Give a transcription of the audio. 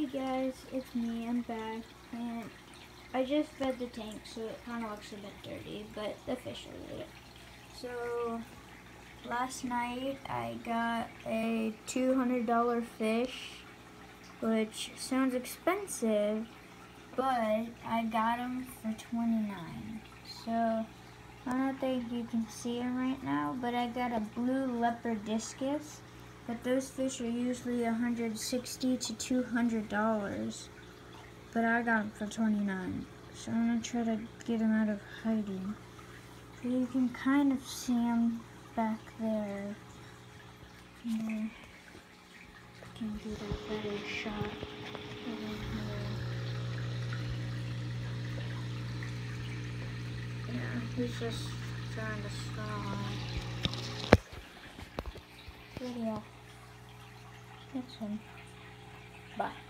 Hey guys, it's me, I'm back, and I just fed the tank, so it kind of looks a bit dirty, but the fish are good. So, last night I got a $200 fish, which sounds expensive, but I got him for 29 So, I don't think you can see him right now, but I got a blue leopard discus but those fish are usually 160 to 200 dollars. But I got them for 29 so I'm gonna try to get them out of hiding. But you can kind of see them back there. Yeah. can get a better shot yeah he's just trying to stall. Video. 先从白。